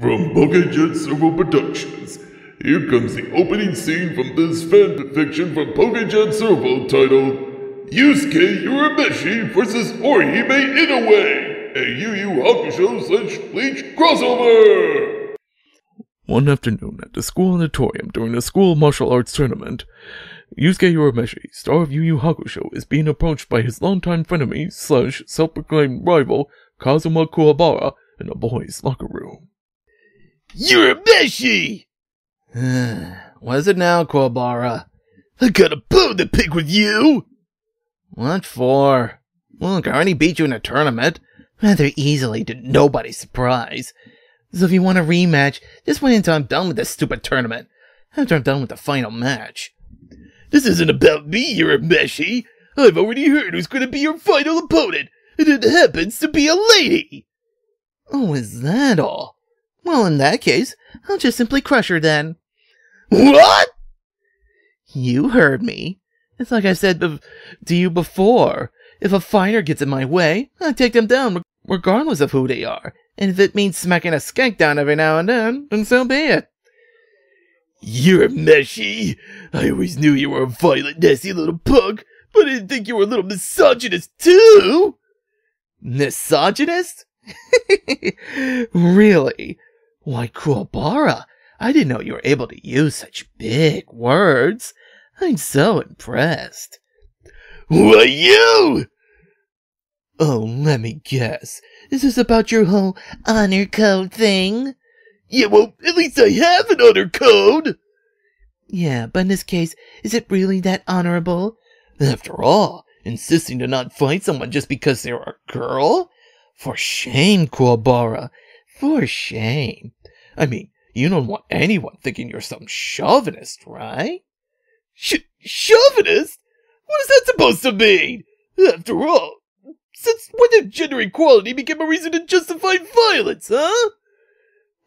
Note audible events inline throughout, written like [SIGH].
From Pokejed Servo Productions, here comes the opening scene from this fan fiction from Pokejed Servo titled Yusuke Urameshi vs. Orihime Inoue, a Yu Yu Hakusho slash Bleach crossover! One afternoon at the school auditorium during the school martial arts tournament, Yusuke Urameshi, star of Yu Yu Hakusho, is being approached by his longtime frenemy slash self-proclaimed rival, Kazuma Kuwabara, in the boys' locker room. Urameshi! [SIGHS] what is it now, Kuwabara? I got a bone the pig with you! What for? Look, I already beat you in a tournament. Rather easily, to nobody's surprise. So if you want a rematch, just wait until I'm done with this stupid tournament. After I'm done with the final match. This isn't about me, Urameshi. I've already heard who's going to be your final opponent, and it happens to be a lady. Oh, is that all? Well, in that case, I'll just simply crush her then. What? You heard me. It's like I said to you before. If a fighter gets in my way, I take them down regardless of who they are. And if it means smacking a skank down every now and then, then so be it. Urameshi. I always knew you were a violent, nasty little punk, but I didn't think you were a little misogynist too. Misogynist? [LAUGHS] really? Why, Kuwabara, I didn't know you were able to use such big words. I'm so impressed. Why, you? Oh, let me guess. Is this about your whole honor code thing? Yeah, well, at least I have an honor code. Yeah, but in this case, is it really that honorable? After all, insisting to not fight someone just because they're a girl? For shame, Kuwabara. For shame. I mean, you don't want anyone thinking you're some chauvinist, right? Sh- chauvinist? What is that supposed to mean? After all, since when did gender equality become a reason to justify violence, huh?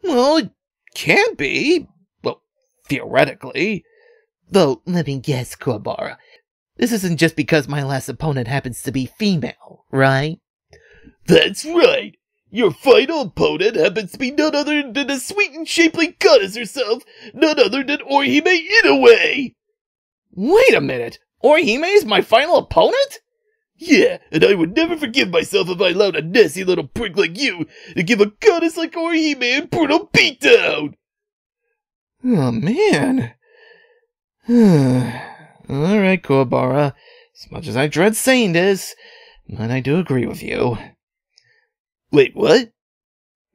Well, it can be. Well, theoretically. Though, let me guess, Kuwabara. This isn't just because my last opponent happens to be female, right? That's right. Your final opponent happens to be none other than a sweet and shapely goddess herself, none other than Orihime Inoue! Wait a minute! Orihime is my final opponent? Yeah, and I would never forgive myself if I allowed a nasty little prick like you to give a goddess like Orihime a brutal beatdown! Oh, man. [SIGHS] Alright, Kuwabara. As much as I dread saying this, but I do agree with you. Wait, what?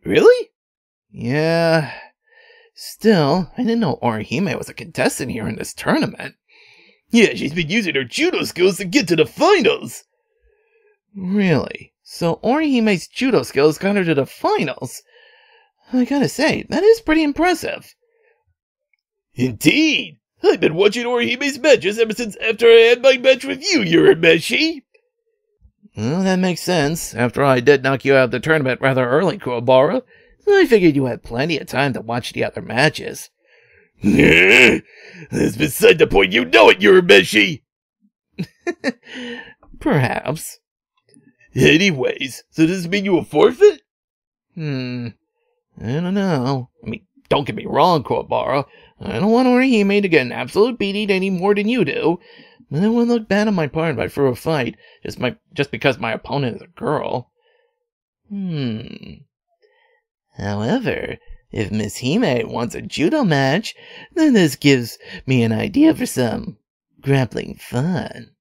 Really? Yeah. Still, I didn't know Orihime was a contestant here in this tournament. Yeah, she's been using her judo skills to get to the finals. Really? So Orihime's judo skills got her to the finals? I gotta say, that is pretty impressive. Indeed! I've been watching Orihime's matches ever since after I had my match with you, Urameshi! Well, that makes sense. After I did knock you out of the tournament rather early, Kuwabara. I figured you had plenty of time to watch the other matches. [LAUGHS] That's beside the point. You know it, Urameshi! [LAUGHS] Perhaps. Anyways, so does this mean you will forfeit? Hmm. I don't know. I mean, don't get me wrong, Kuwabara. I don't want Orihime to get an absolute beating any more than you do. But it wouldn't look bad on my part if I threw a fight just my just because my opponent is a girl. Hmm. However, if Miss Hime wants a judo match, then this gives me an idea for some grappling fun.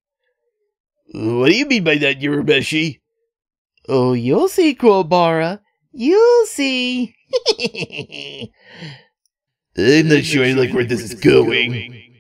What do you mean by that, Urameshi? Oh, you'll see, Kuwabara. You'll see. I'm not sure I like where this is going.